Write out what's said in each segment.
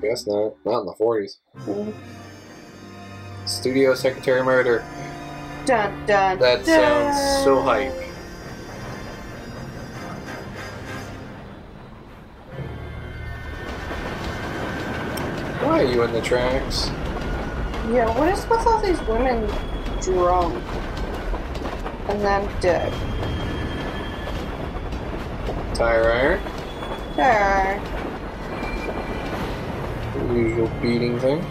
Guess not. Not in the 40s. Mm. Studio secretary murder. Dun dun. That dun. sounds so hype. Why are you in the tracks? Yeah, what is with all these women drunk and then dead? Tire iron? There. The usual beating thing.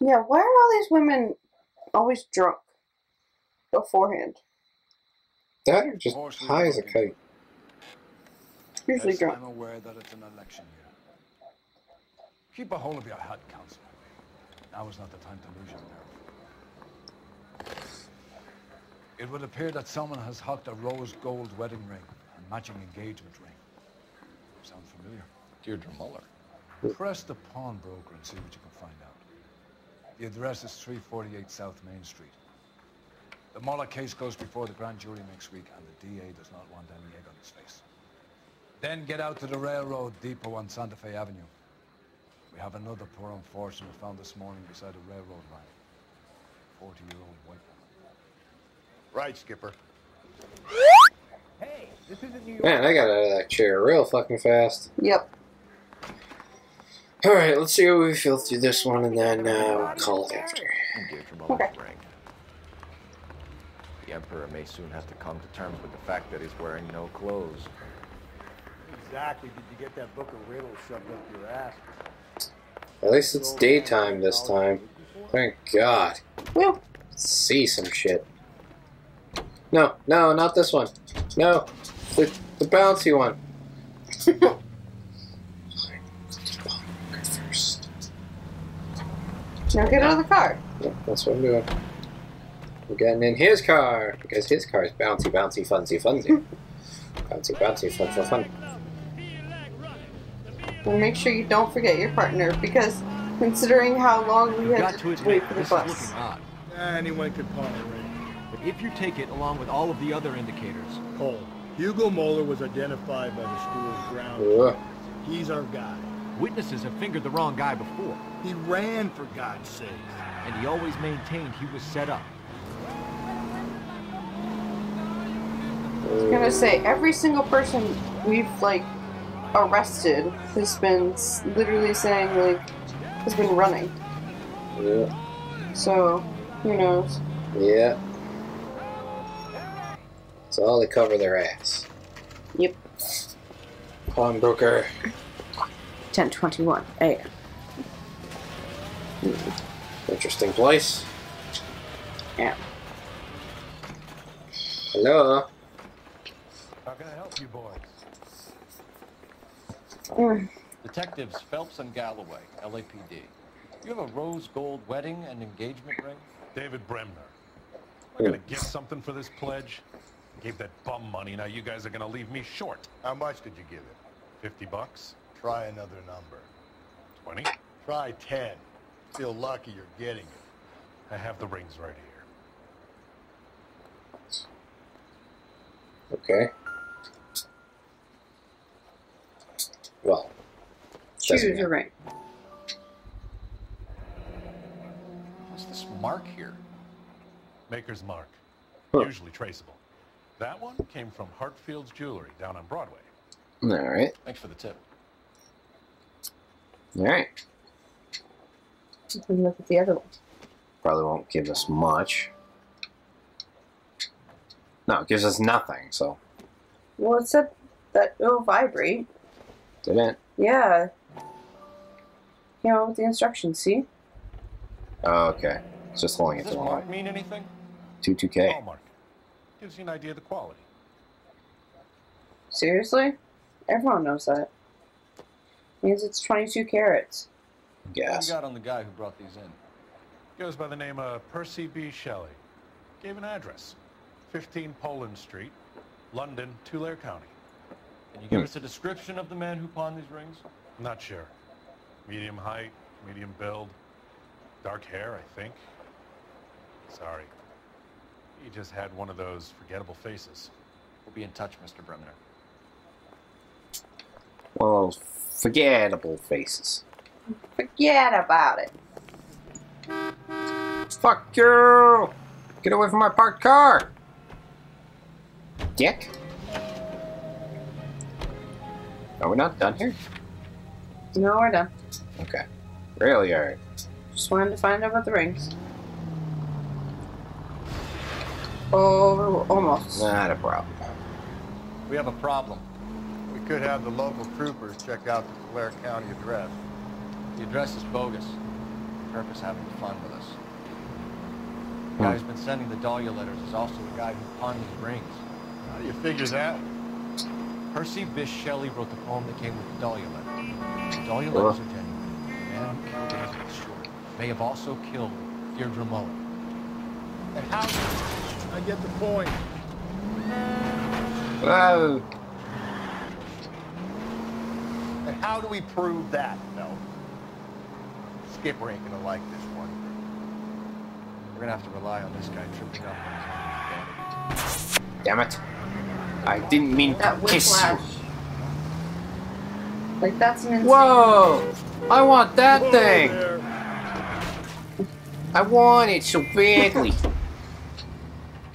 Yeah, why are all these women always drunk beforehand? That or just high as a kite. Usually Yes, drunk. I'm aware that it's an election year. Keep a hold of your head, Counselor. Now is not the time to lose your nerve. It would appear that someone has hucked a rose gold wedding ring and matching engagement ring. Sound familiar? Deirdre Moller. Press the pawnbroker and see what you can find out. The address is 348 South Main Street. The Moller case goes before the grand jury next week, and the DA does not want any egg on his face. Then get out to the railroad depot on Santa Fe Avenue. We have another poor unfortunate found this morning beside a railroad line. 40-year-old white woman. Right, Skipper. Hey, this isn't New York. Man, I got out of that chair real fucking fast. Yep. Alright, let's see how we feel through this one and then uh, we'll call it after. And Deirdre Moller's Okay. The Emperor may soon have to come to terms with the fact that he's wearing no clothes. Exactly. Did you get that book of riddles shoved up your ass? At least it's daytime this time. Thank God. Woo. See some shit. No, no, not this one. No, the, the bouncy one. Now get out of the car. Yep, that's what I'm doing. We're getting in his car because his car is bouncy, bouncy, funsy, funsy. bouncy, bouncy, fun, fun, fun. And make sure you don't forget your partner because considering how long we You've had got to, to wait for the this is bus. looking odd. Anyone could pawn a. But if you take it along with all of the other indicators, Cole. Hugo Moller was identified by the school's ground. Ugh. He's our guy. witnesses have fingered the wrong guy before, He ran for God's sake. and he always maintained he was set up. Uh, I was gonna say every single person we've like arrested has been literally saying like has been running. Yeah. So who knows? Yeah. So all they cover their ass. Yep. Pawnbroker. Ten twenty one a.m. Interesting place. Yeah. Hello. How can I help you boys? Mm. Detectives Phelps and Galloway, LAPD. You have a rose gold wedding and engagement ring? David Bremner. I'm gonna get something for this pledge. Gave that bum money, now you guys are gonna leave me short. How much did you give it? Fifty bucks? Try another number. Twenty? Try 10. Feel lucky you're getting it. I have the rings right here. Okay. Well. Choose doesn't your ring. What's this mark here? Maker's mark. Huh. Usually traceable. That one came from Hartfield's Jewelry down on Broadway. All right. Thanks for the tip. All right. And look at the other one. Probably won't give us much. No, it gives us nothing. So Well, it said that it'll vibrate. didn't. Yeah. Came out with the instructions. See? Oh, okay. It's just holding Does it this to mark one. mean anything? Two two K. Hallmark. Gives you an idea of the quality. Seriously? Everyone knows that. Means it's twenty two carats. What do you got on the guy who brought these in? Goes by the name of Percy B. Shelley. Gave an address. 15 Poland Street, London, Tulare County. Can you give Hmm. us a description of the man who pawned these rings? I'm Not sure. Medium height, medium build, dark hair, I think. Sorry. He just had one of those forgettable faces. We'll be in touch, Mr. Bremner. Well, those forgettable faces. Forget about it. Fuck you! Get away from my parked car! Dick. Are we not done here? No, we're done. Okay. Really yard. Just wanted to find out about the rings. Oh, almost. Not a problem. We have a problem. We could have the local troopers check out the Tulare County address. The address is bogus. The Purpose having fun with us. The guy who's hmm. been sending the Dahlia letters is also the guy who pawned these rings. How do you figure that? Percy Bysshe Shelley wrote the poem that came with the Dahlia letter. The Dahlia Cool. letters are genuine. The man who killed Elizabeth Short may have also killed Deirdre Mullen. And how? I get the point. Well. And how do we prove that, Mel? Skipper ain't gonna like this one. We're gonna have to rely on this guy tripping up on his own. Damn it. I didn't mean That to kiss you. Like, that's an insane. Whoa! I want that Whoa thing! there. I want it so badly.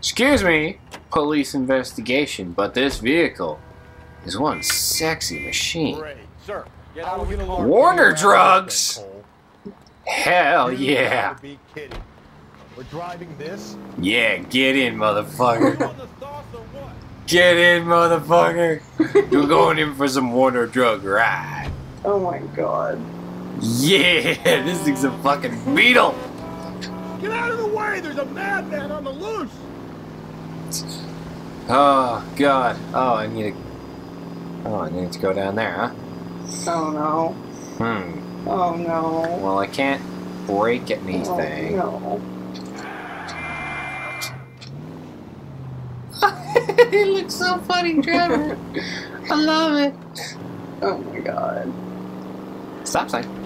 Excuse me, police investigation, but this vehicle is one sexy machine. Great. Sir, get out of we the gonna car. look Warner Drugs! Hell yeah. gotta Be kidding. We're driving this? Yeah, get in, motherfucker. Get in, motherfucker. You're going in for some Warner Drug ride. Oh my god. Yeah, this thing's a fucking beetle. Get out of the way! There's a madman on the loose! Oh god. Oh, I need to. Oh, I need to go down there, huh? Oh no. Hmm. Oh no. Well, I can't break anything. Oh, it looks so funny, Trevor. I love it. Oh my god. Stop sign.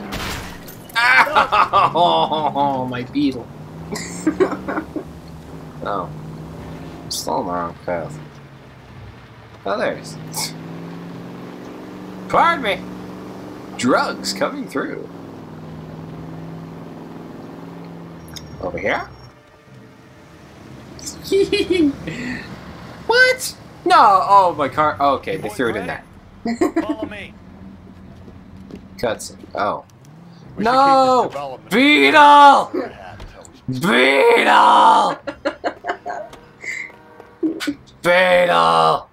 Oh, my beetle. oh. I'm still on the wrong path. Oh, there it is. Pardon me. Drugs coming through. Over here? what? No. Oh, my car. Oh, okay, they threw it in there. Follow me. Cutscene. Oh. We No! keep Beetle! under wraps until we- Beetle! Beetle! How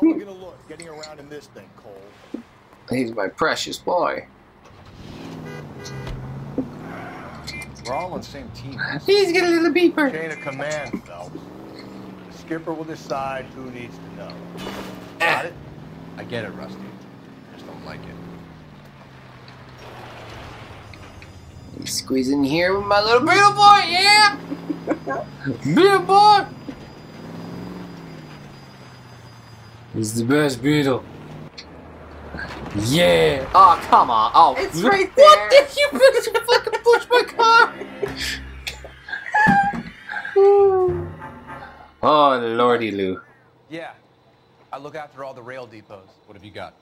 are we gonna look getting around in this thing, Cole? He's my precious boy. We're all on the same team. He's got a little beeper. Chain of command, Phelps. The skipper will decide who needs to know. Eh. Got it? I get it, Rusty. I just don't like it. Squeezing here with my little beetle boy, yeah? beetle boy! He's the best beetle. Yeah! Oh, come on. Oh, It's right What there. did you push, you fucking push my car? oh, lordy Lou. Yeah. I look after all the rail depots. What have you got?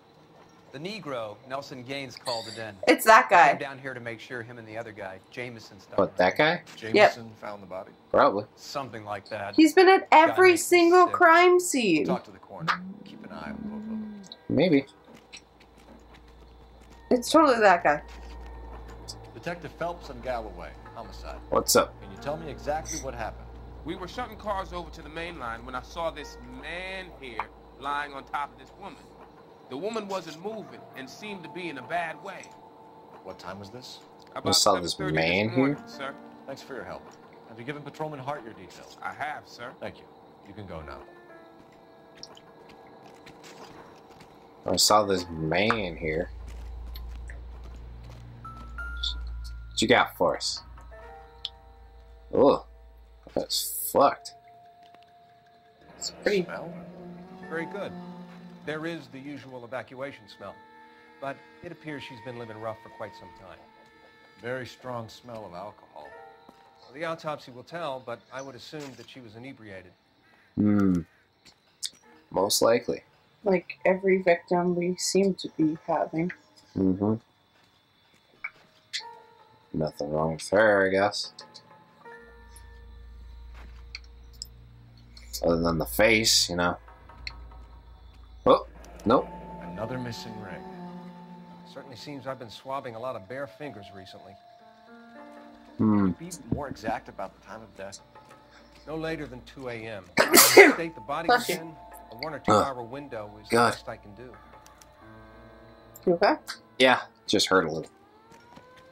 The Negro, Nelson Gaines, called it in. It's that I came guy. down here to make sure him and the other guy, Jameson, stuck What, that guy? Jameson found the body. Probably. Something like that. He's been at every single sick. crime scene. Talk to the coroner. Keep an eye on both of them. Maybe. It's totally that guy. Detective Phelps and Galloway, homicide. What's up? Can you tell me exactly what happened? We were shutting cars over to the main line when I saw this man here lying on top of this woman. The woman wasn't moving and seemed to be in a bad way. What time was this? About saw this 7:30 man morning, here? Sir, Thanks for your help. Have you given Patrolman Hart your details? I have, sir. Thank you. You can go now. I saw this man here. What you got for us? Oh, that's fucked. It's pretty. Smell? Very good. There is the usual evacuation smell, but it appears she's been living rough for quite some time. Very strong smell of alcohol. Well, the autopsy will tell, but I would assume that she was inebriated. Hmm. Most likely. like every victim we seem to be having. Mm-hmm. Nothing wrong with her, I guess. Other than the face, you know. Nope. Another missing ring. Certainly seems I've been swabbing a lot of bare fingers recently. Hmm. Be more exact about the time of death. No later than 2 a.m. To State the body was in a one or two Ugh. hour window is God. the best I can do. You okay? Yeah, just hurt a little.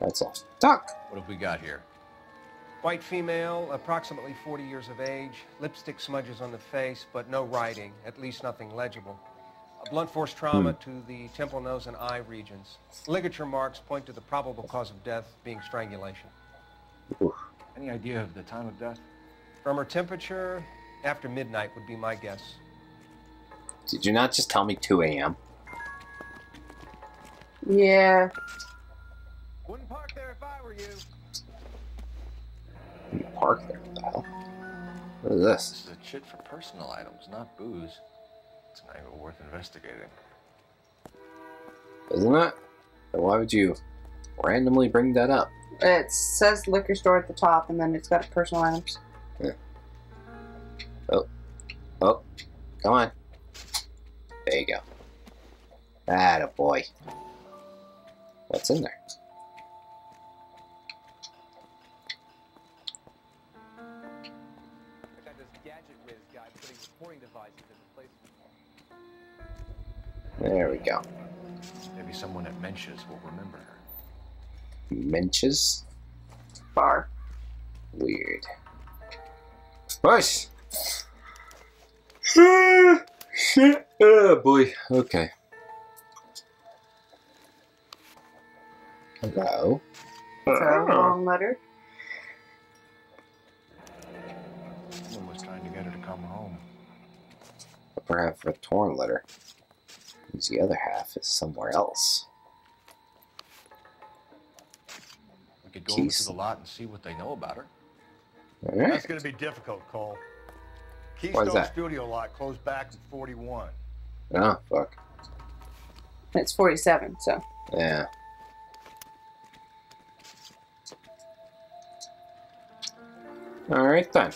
That's all. Talk. What have we got here? White female, approximately 40 years of age, lipstick smudges on the face, but no writing, at least nothing legible. A blunt force trauma Hmm. to the temple, nose, and eye regions. Ligature marks point to the probable cause of death being strangulation. Any idea of the time of death? From her temperature, after midnight would be my guess. Did you not just tell me 2 a.m.? Yeah. Wouldn't park there if I were you. You park there. What the hell? What is this? This is a chit for personal items, not booze. It's an angle worth investigating. Isn't it? Then why would you randomly bring that up? It says liquor store at the top, and then it's got personal items. Oh, Oh. come on. There you go. Atta boy. What's in there? There we go. Maybe someone at Mensch's will remember her. Menches? Bar. Weird. Push! Shit. Oh boy. Okay. Hello. It's a long letter. Oh. Someone was trying to get her to come home. Upper half a torn letter. Means the other half is somewhere else. We could go over Keys. to the lot and see what they know about her. Alright. That's gonna be difficult, Cole. Keystone that? Studio lot closed back in 41. Oh, fuck. It's 47, so. Yeah. Alright then.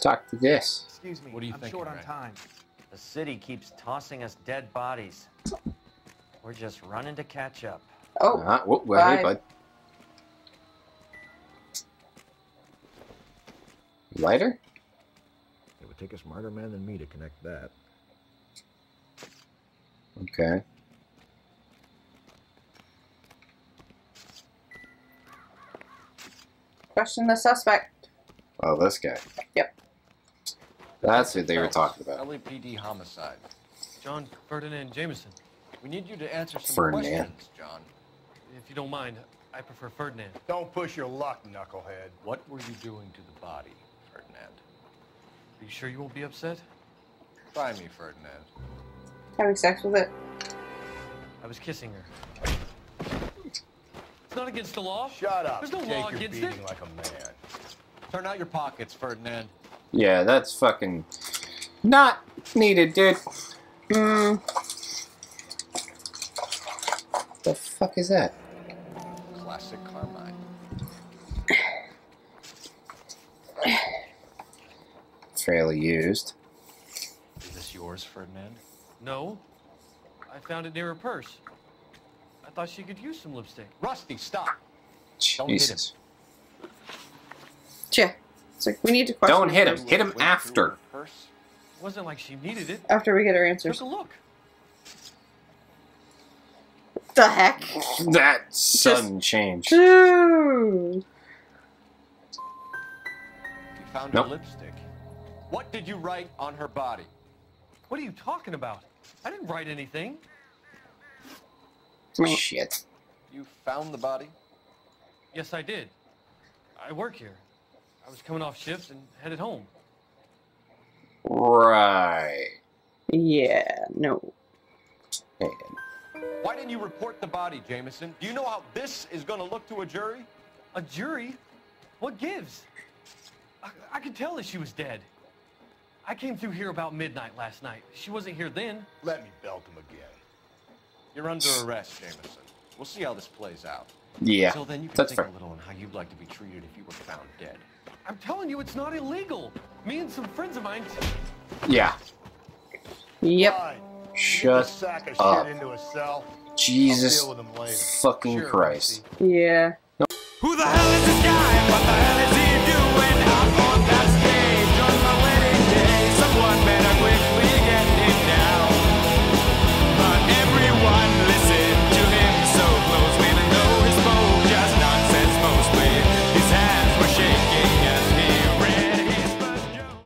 Talk to this. Excuse me, What do you I'm think, short on Ray? time. The city keeps tossing us dead bodies. We're just running to catch up. Oh, Uh, whoop, well, hey, bud. Lighter? It would take a smarter man than me to connect that. Okay. question the suspect. Oh, this guy. Yep. That's who they were talking about. LAPD homicide. John Ferdinand Jameson. We need you to answer some Ferdinand. questions, John. If you don't mind, I prefer Ferdinand. Don't push your luck, knucklehead. What were you doing to the body, Ferdinand. Are you sure you won't be upset? Try me, Ferdinand. Having sex with it. I was kissing her. It's not against the law. Shut up. There's no Jake, law you're against beating it. like a man. Turn out your pockets, Ferdinand. Yeah, that's fucking not needed, dude. Hmm. The fuck is that? Classic Carmine. Fairly used. Is this yours, Ferdinand? No. I found it near her purse. I thought she could use some lipstick. Rusty, stop. Don't hit him. Jesus. Yeah. It's like we need to question Don't hit him. Hit him after. Wasn't like she needed it. After we get our answers. Took a look. The heck? That sudden change. Dude. You found Nope. her lipstick. What did you write on her body? What are you talking about? I didn't write anything. Shit. You found the body? Yes, I did. I work here. I was coming off shift and headed home. Right. Yeah, no. Hey, Why didn't you report the body, Jameson? Do you know how this is going to look to a jury? A jury? What gives? I, I could tell that she was dead. I came through here about midnight last night. She wasn't here then. Let me belt him again. You're under arrest, Jameson. We'll see how this plays out. Yeah, Until then, you can that's think fair. a little on how you'd like to be treated if you were found dead. I'm telling you, it's not illegal. Me and some friends of mine. Yeah. Yep. Fine. Shut Sack of up. shit into a cell. Jesus I'll deal with him later. fucking Sure, Christ. Yeah.